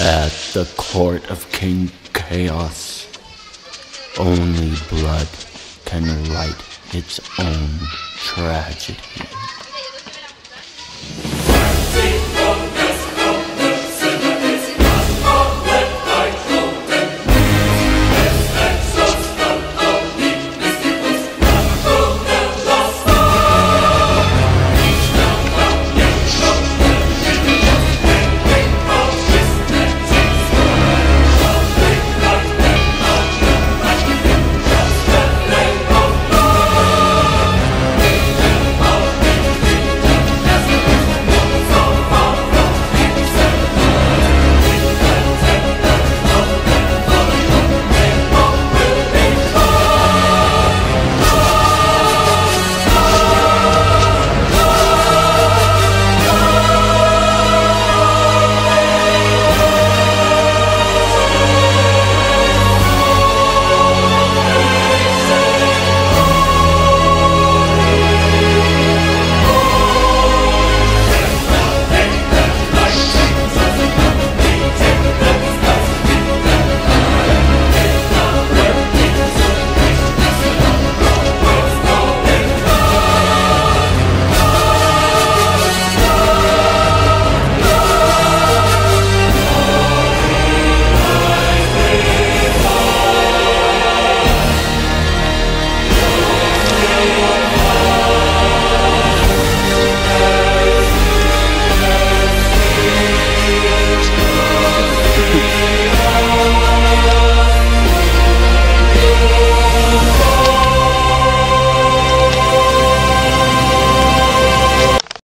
At the court of King Chaos, only blood can write its own tragedy.